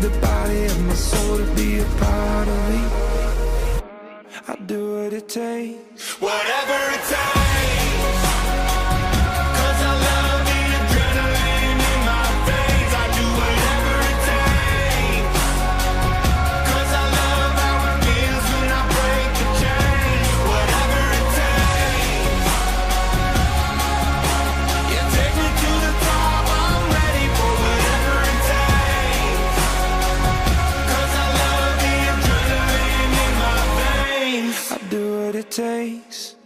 And leave the body of my soul to be a part of me. I do what it takes. Whatever it takes. It takes.